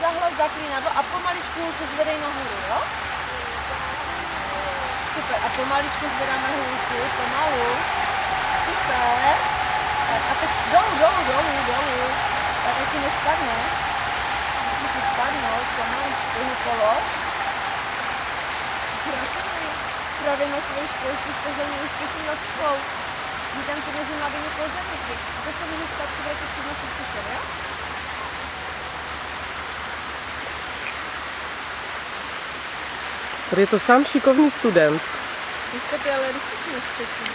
zahlas zaklínadlo a pomaličku hůlku zvedej nahoru, jo? Super, a pomaličku zvedáme hůlku, pomalu. Super. A teď dolů, dolů, dolů, dolů. Tak ať ti nespadne. Musí ti spadnout, pomaličku ho polož. Pravíme svoji zkoušku z toho neúspěšný na spou. Vítám tě mezi mladými pozemníky. A teď to můžu zpátky vrátit, když jsi přišel, jo? Tady je to sám šikovný student. Dneska ty ale rychlejší než předtím.